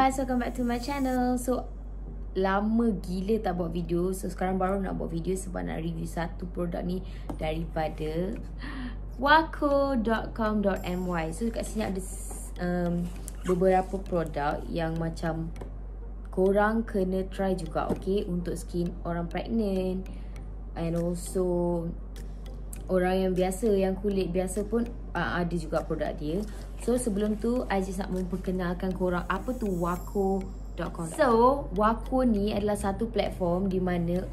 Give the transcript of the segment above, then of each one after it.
guys, welcome back to my channel. So lama gila tak buat video. So sekarang baru nak buat video sebab nak review satu produk ni daripada wako.com.my. So kat sini ada um, beberapa produk yang macam korang kena try juga okay untuk skin orang pregnant and also orang yang biasa yang kulit biasa pun uh, ada juga produk dia. So sebelum tu I just nak memperkenalkan korang apa tu Wako.com. So Wako ni adalah satu platform di mana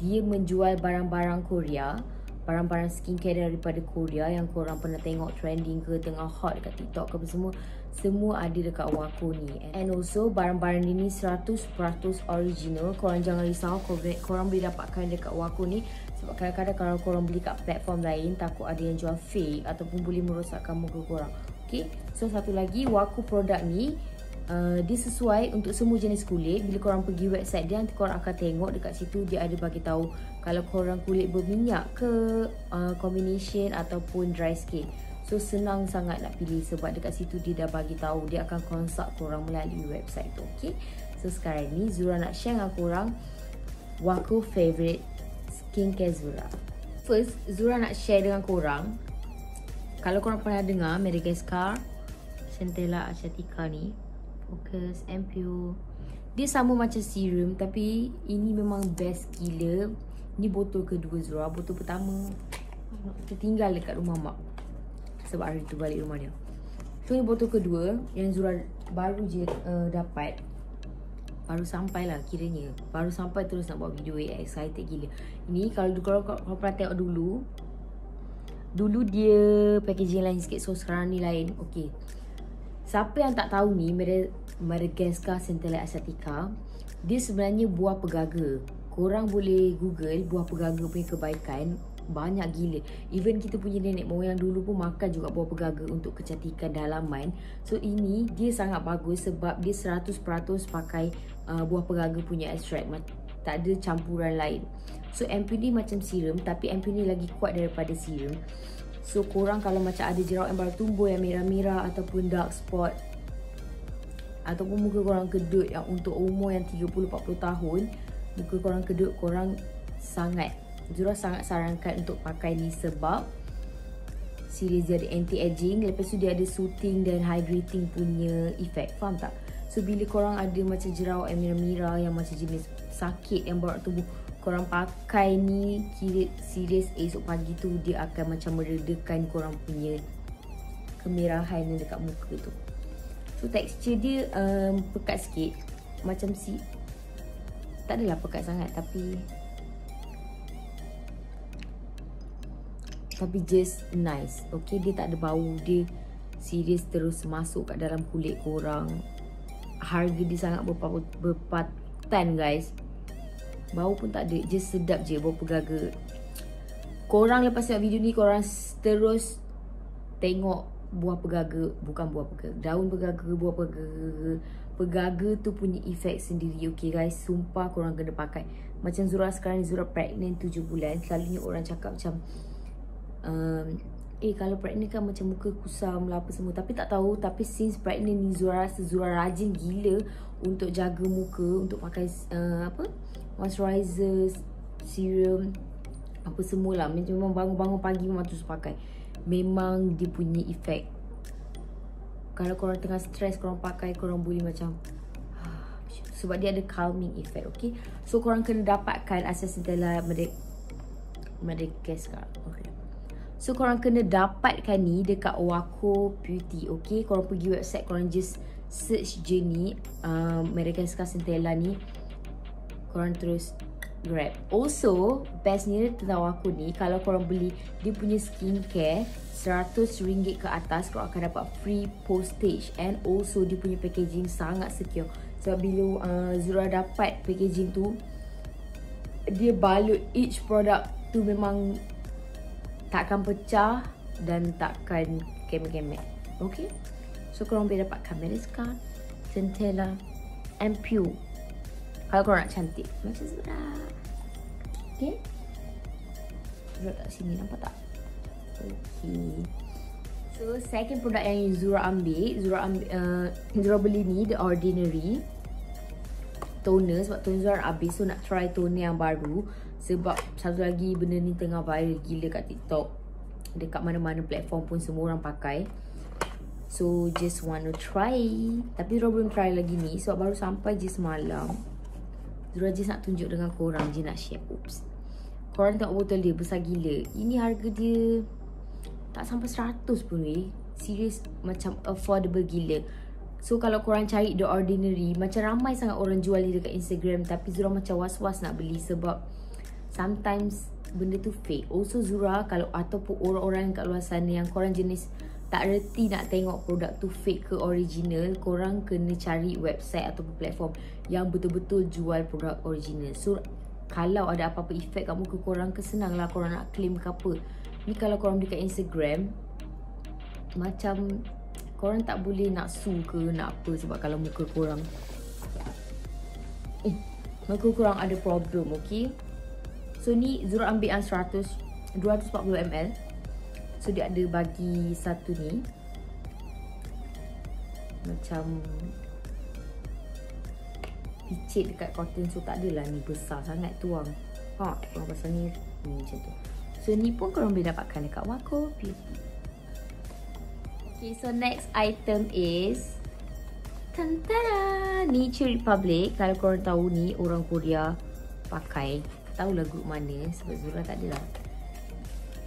dia menjual barang-barang Korea, barang-barang skincare daripada Korea yang korang pernah tengok trending ke tengah hot dekat TikTok ke apa semua, semua ada dekat Wako ni. And also barang-barang ni 100% original. Korang jangan risau, korang boleh dapatkan dekat Wako ni sebab kadang-kadang kalau korang beli kat platform lain Takut ada yang jual fake Ataupun boleh merosakkan muka korang Okay So satu lagi Waku produk ni uh, Dia sesuai untuk semua jenis kulit Bila korang pergi website dia Nanti korang akan tengok dekat situ Dia ada bagi tahu Kalau korang kulit berminyak ke uh, Combination ataupun dry skin So senang sangat nak pilih Sebab dekat situ dia dah bagi tahu Dia akan consult korang melalui website tu Okay So sekarang ni Zura nak share dengan korang Waku favorite skincare Zura. First, Zura nak share dengan korang. Kalau korang pernah dengar Madagascar, Centella Asiatica ni, Focus, Ampu. Dia sama macam serum tapi ini memang best gila. Ni botol kedua Zura. Botol pertama tertinggal dekat rumah mak. Sebab hari tu balik rumah dia. So ni botol kedua yang Zura baru je uh, dapat baru sampai lah kiranya Baru sampai terus nak buat video eh Excited gila Ini kalau kalau kau pernah tengok dulu Dulu dia packaging lain sikit So sekarang ni lain. Okay Siapa yang tak tahu ni Madagascar Centella Asiatica Dia sebenarnya buah pegaga. Korang boleh google buah pegaga punya kebaikan banyak gila. Even kita punya nenek moyang dulu pun makan juga buah pegaga untuk kecantikan dalaman. So ini dia sangat bagus sebab dia 100% pakai uh, buah pegaga punya extract. Tak ada campuran lain So MP ni macam serum tapi MP ni lagi kuat daripada serum So korang kalau macam ada jerawat yang baru tumbuh yang merah-merah ataupun dark spot Ataupun muka korang kedut yang untuk umur yang 30-40 tahun Muka korang kedut korang sangat Zura sangat sarankan untuk pakai ni sebab series dia ada anti-aging lepas tu dia ada soothing dan hydrating punya effect faham tak? so bila korang ada macam jerawat yang mira-mira yang macam jenis sakit yang baru tubuh korang pakai ni kira series esok pagi tu dia akan macam meredakan korang punya kemerahan yang dekat muka tu. So tekstur dia um, pekat sikit. Macam si tak adalah pekat sangat tapi tapi just nice. Okay dia tak ada bau dia serius terus masuk kat dalam kulit korang. Harga dia sangat berpatutan guys bau pun tak ada just sedap je bau pegaga. Korang lepas tengok video ni korang terus tengok buah pegaga. Bukan buah pegaga daun pegaga buah pegaga. Pegaga tu punya efek sendiri okay guys? Sumpah korang kena pakai. Macam Zura sekarang ni Zura pregnant 7 bulan. Selalunya orang cakap macam um, eh kalau pregnant kan macam muka kusam lah apa semua. Tapi tak tahu tapi since pregnant ni Zura rasa Zura rajin gila untuk jaga muka untuk pakai uh, apa moisturizer serum apa semualah. Memang bangun-bangun pagi memang terus pakai. Memang dia punya efek kalau korang tengah stress korang pakai korang boleh macam sebab dia ada calming effect okay? So korang kena dapatkan asas dalam Madagascar okay. So korang kena dapatkan ni dekat Wako Beauty Okay? Korang pergi website korang just search je ni um, Madagascar Centella ni Korang terus grab Also bestnya tentang Wako ni Kalau korang beli dia punya skincare RM100 ke atas Korang akan dapat free postage And also dia punya packaging sangat secure Sebab bila uh, Zura dapat packaging tu Dia balut each product tu memang takkan pecah dan takkan kemek-kemek. Okay? So korang boleh dapat Kameriska, Centella, and Pew. Kalau korang nak cantik. Macam Zura. Okay? Zura kat sini nampak tak? Okay. So second produk yang Zura ambil, Zura ambil, uh, Zura beli ni The Ordinary toner sebab toner Zura habis so nak try toner yang baru sebab satu lagi benda ni tengah viral gila kat TikTok dekat mana-mana platform pun semua orang pakai so just want to try tapi Zura belum try lagi ni sebab baru sampai je semalam Zura just nak tunjuk dengan korang je nak share. Oops. Korang tengok botol dia besar gila. Ini harga dia tak sampai 100 pun weh serius macam affordable gila. So kalau korang cari The Ordinary Macam ramai sangat orang jual dia dekat Instagram Tapi Zura macam was-was nak beli Sebab Sometimes Benda tu fake. Also Zura Kalau ataupun orang-orang kat luar sana Yang korang jenis Tak reti nak tengok produk tu fake ke original Korang kena cari website Ataupun platform Yang betul-betul jual produk original. So Kalau ada apa-apa efek kat muka korang ke Senang lah korang nak claim ke apa. Ni kalau korang dekat Instagram Macam korang tak boleh nak sue ke nak apa sebab kalau muka korang eh, muka korang ada problem okay? So ni Zura ambil yang 100 240ml so dia ada bagi satu ni. Macam picit dekat cotton. So tak adalah ni besar sangat tuang ha, tuang pasal ni ni macam tu. So ni pun korang boleh dapatkan dekat Wako Okay, so next item is Tantara Nature Republic. Kalau korang tahu ni orang Korea pakai. Tahulah grup mana sebab Zura tak ada lah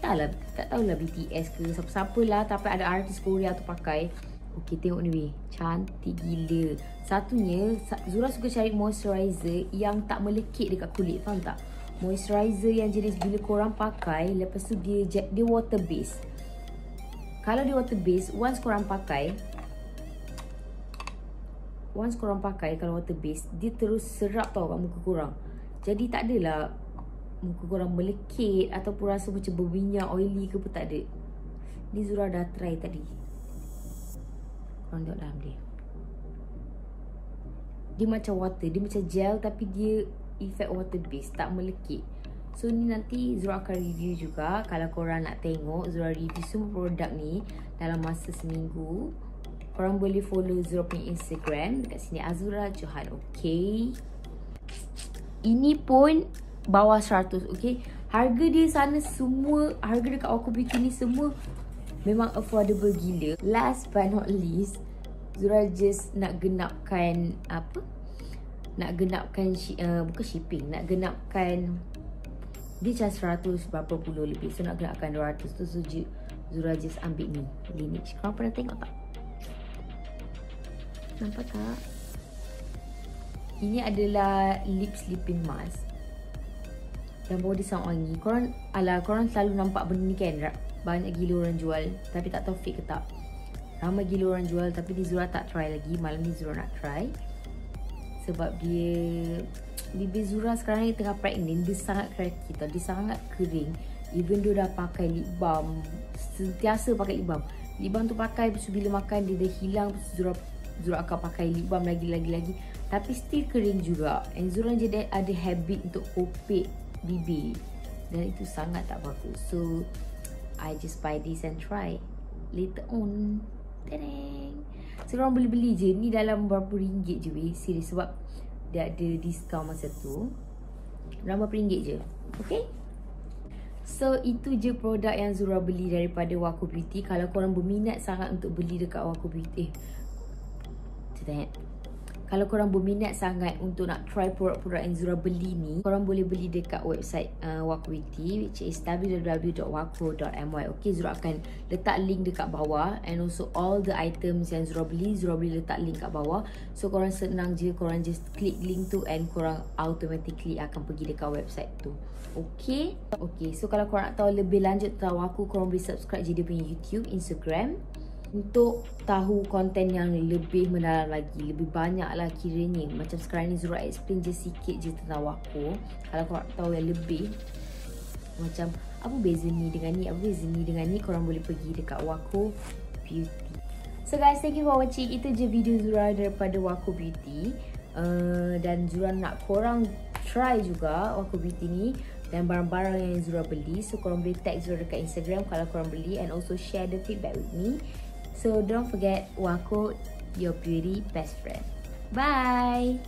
Tak lah, tak tahulah BTS ke Siapa-siapa lah tapi ada artis Korea tu pakai. Okay, tengok ni weh. Cantik gila. Satunya, Zura suka cari moisturizer Yang tak melekit dekat kulit, faham tak? Moisturizer yang jenis bila korang pakai Lepas tu dia, dia water based kalau dia water base once korang pakai once korang pakai kalau water base dia terus serap tau kat muka korang. Jadi tak adalah muka korang melekit ataupun rasa macam berminyak oily ke pun tak ada. Ni Zura dah try tadi. Korang tengok dalam dia. Dia macam water dia macam gel tapi dia effect water base tak melekit. So ni nanti Zura akan review juga. Kalau korang nak tengok Zura review semua produk ni Dalam masa seminggu Korang boleh follow Zura punya Instagram. Dekat sini Azura Johan Okay? Ini pun Bawah 100 Okay? Harga dia sana semua Harga dekat Wako Beauty ni semua Memang affordable gila. Last but not least Zura just nak genapkan Apa? Nak genapkan uh, Bukan shipping Nak genapkan dia just 100 berapa puluh lebih. So nak gerakkan 200 tu So Zura just ambil ni Lineage. Korang pernah tengok tak? Nampak tak? Ini adalah Lip sleeping mask Dan dia sangat wangi Korang Alah korang selalu nampak benda ni kan Banyak gila orang jual Tapi tak tahu fake ke tak. Ramai gila orang jual Tapi Zura tak try lagi. Malam ni Zura nak try. Sebab dia bibir Zura sekarang ni tengah pregnant. Dia sangat cracky tau. Dia sangat kering. Even dia dah pakai lip balm. Sentiasa pakai lip balm. Lip balm tu pakai lepas bila makan dia dah hilang lepas Zura Zura akan pakai lip balm lagi lagi lagi. Tapi still kering juga. And Zura jadi ada habit untuk kopek bibir. Dan itu sangat tak bagus. So I just buy this and try. Later on Tadang. So korang boleh beli je. Ni dalam berapa ringgit je weh? Serius sebab dia ada diskaun masa tu. Berapa ringgit je. Okay? So itu je produk yang Zura beli daripada Wako Beauty Kalau korang berminat sangat untuk beli dekat Wako Beauty Eh kalau korang berminat sangat untuk nak try produk-produk yang Zura beli ni korang boleh beli dekat website uh, Beauty which is www.wako.my ok Zura akan letak link dekat bawah and also all the items yang Zura beli Zura boleh letak link kat bawah. So korang senang je korang just click link tu and korang automatically akan pergi dekat website tu. Ok? Ok so kalau korang nak tahu lebih lanjut tentang Wako korang boleh subscribe je dia punya YouTube, Instagram untuk tahu konten yang lebih mendalam lagi lebih banyak lah kiranya. Macam sekarang ni Zura explain je sikit je tentang Wako kalau korang tahu yang lebih macam apa beza ni dengan ni apa beza ni dengan ni korang boleh pergi dekat Wako Beauty. So guys thank you for watching. Itu je video Zura daripada Wako Beauty. Uh, dan Zura nak korang try juga Wako Beauty ni dan barang-barang yang Zura beli. So korang boleh tag Zura dekat Instagram kalau korang beli. And also share the feedback with me. So don't forget Wako, your beauty best friend. Bye!